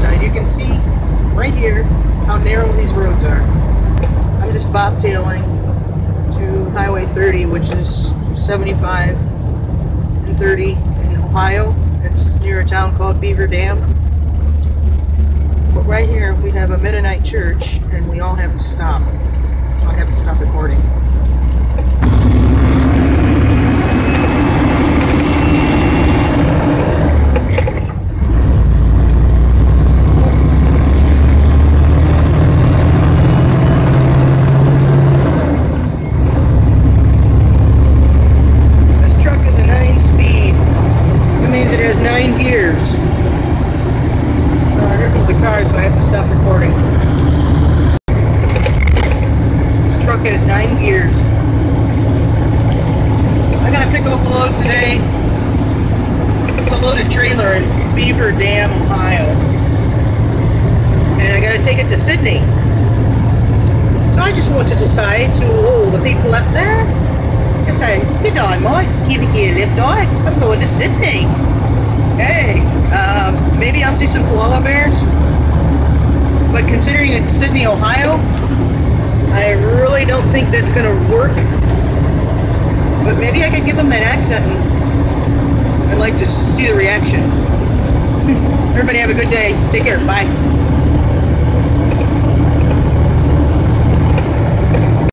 countryside, you can see right here how narrow these roads are. I'm just bobtailing to Highway 30, which is 75 and 30 in Ohio. It's near a town called Beaver Dam. But right here we have a Mennonite church and we all have to stop. So I have to stop recording. This truck is a 9 speed. That means it has 9 gears. Uh, here comes a car, so I have to stop recording. This truck has 9 gears. I gotta pick up a load today. It's a loaded trailer in Beaver Dam, Ohio. And I gotta take it to Sydney. So I just wanted to say to all the people up there, I say, good day, mate. Giving you a lift eye. I'm going to Sydney. Koala bears. But considering it's Sidney, Ohio, I really don't think that's going to work. But maybe I could give them that accent and I'd like to see the reaction. Everybody have a good day. Take care. Bye.